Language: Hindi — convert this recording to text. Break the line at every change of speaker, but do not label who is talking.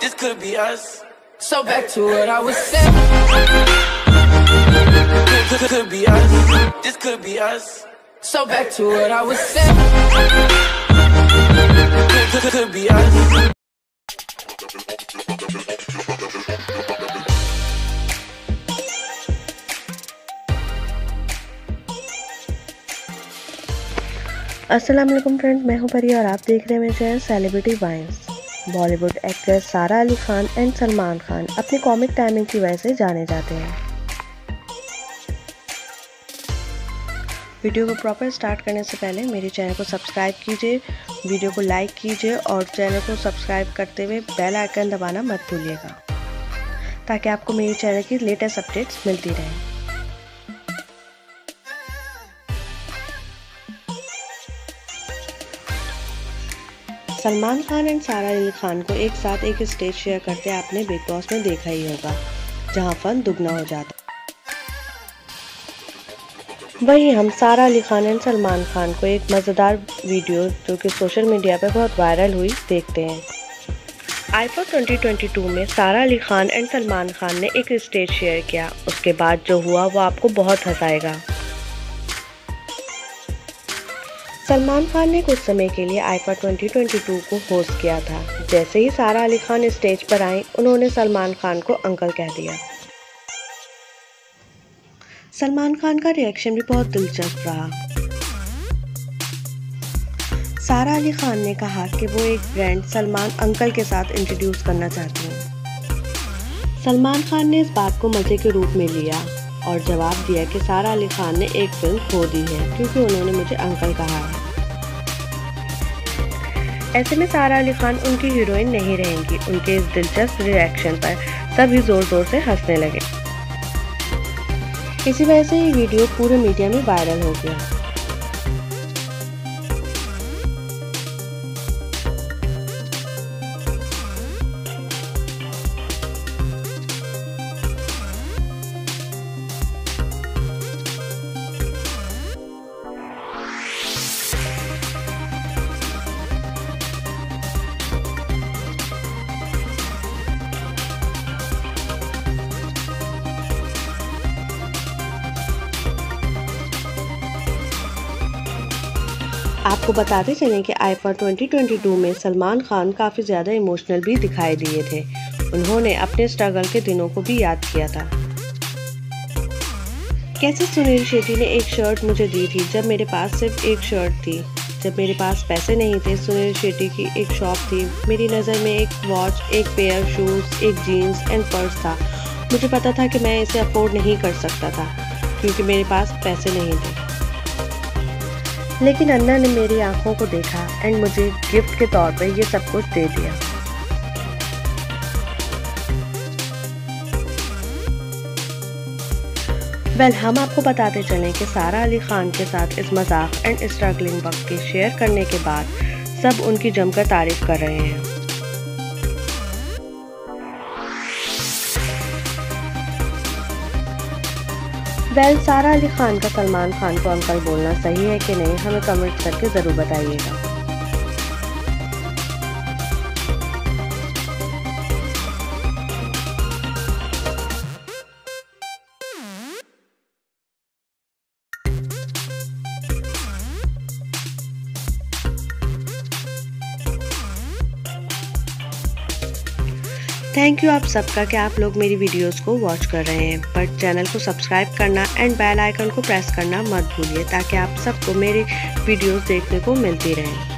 This could be us. So back to what I was saying. Could, could, could be us. This could be us. So back to what I was saying. Could, could, could be us.
अस्सलाम वालेकुम फ्रेंड्स मैं हूं परी और आप देख रहे हैं मेरे channel celebrity wines Bollywood actress Sara Ali Khan and Salman Khan अपनी कॉमिक टाइमिंग की वजह से जाने जाते हैं। वीडियो को प्रॉपर स्टार्ट करने से पहले मेरे चैनल को सब्सक्राइब कीजिए वीडियो को लाइक कीजिए और चैनल को सब्सक्राइब करते हुए बेल आइकन दबाना मत भूलिएगा, ताकि आपको मेरे चैनल की लेटेस्ट अपडेट्स मिलती रहें। सलमान खान एंड सारा अली खान को एक साथ एक स्टेज शेयर करते आपने बिग बॉस में देखा ही होगा, जहाँ फन दुगना हो जाता वहीं हम सारा अली खान एंड सलमान खान को एक मज़ेदार वीडियो जो कि सोशल मीडिया पर बहुत वायरल हुई, देखते हैं। आईफा 2022 में सारा अली खान एंड सलमान खान ने एक स्टेज शेयर किया, उसके बाद जो हुआ वो आपको बहुत हंसाएगा। सलमान खान ने कुछ समय के लिए आईफा 2022 को होस्ट किया था। जैसे ही सारा अली खान स्टेज पर आए, उन्होंने सलमान खान को अंकल कह दिया। सलमान खान का रिएक्शन भी बहुत दिलचस्प रहा। सारा अली खान ने कहा कि वो एक ब्रांड सलमान अंकल के साथ इंट्रोड्यूस करना चाहती हैं। सलमान खान ने इस बात को मज़े के रूप में लिया। और जवाब दिया कि सारा अली खान ने एक फ़िल्म खो दी है, क्योंकि उन्होंने मुझे अंकल कहा है। ऐसे में सारा अली खान उनकी हीरोइन नहीं रहेंगी। उनके इस दिलचस्प रिएक्शन पर सभी ज़ोर ज़ोर से हंसने लगे। इसी वजह से ये वीडियो पूरे मीडिया में वायरल हो गया। आपको बताते चलें कि आईफा 2022 में सलमान खान काफ़ी ज़्यादा इमोशनल भी दिखाई दिए थे। उन्होंने अपने स्ट्रगल के दिनों को भी याद किया था। कैसे सुनील शेट्टी ने एक शर्ट मुझे दी थी? जब मेरे पास सिर्फ़ एक शर्ट थी, जब मेरे पास पैसे नहीं थे, सुनील शेट्टी की एक शॉप थी। मेरी नज़र में एक वॉच एक पेयर शूज़ एक जीन्स एंड पर्स था। मुझे पता था कि मैं इसे अफोर्ड नहीं कर सकता था, क्योंकि मेरे पास पैसे नहीं थे। लेकिन अन्ना ने मेरी आँखों को देखा एंड मुझे गिफ्ट के तौर पर ये सब कुछ दे दिया। वेल well, हम आपको बताते चलें कि सारा अली खान के साथ इस मज़ाक एंड स्ट्रगलिंग वक्त के शेयर करने के बाद सब उनकी जमकर तारीफ़ कर रहे हैं। वेल सारा अली खान का सलमान खान को अंकल बोलना सही है कि नहीं? हमें कमेंट करके ज़रूर बताइएगा। थैंक यू आप सबका कि आप लोग मेरी वीडियोस को वॉच कर रहे हैं। पर चैनल को सब्सक्राइब करना एंड बेल आइकन को प्रेस करना मत भूलिए ताकि आप सबको मेरे वीडियोस देखने को मिलती रहें।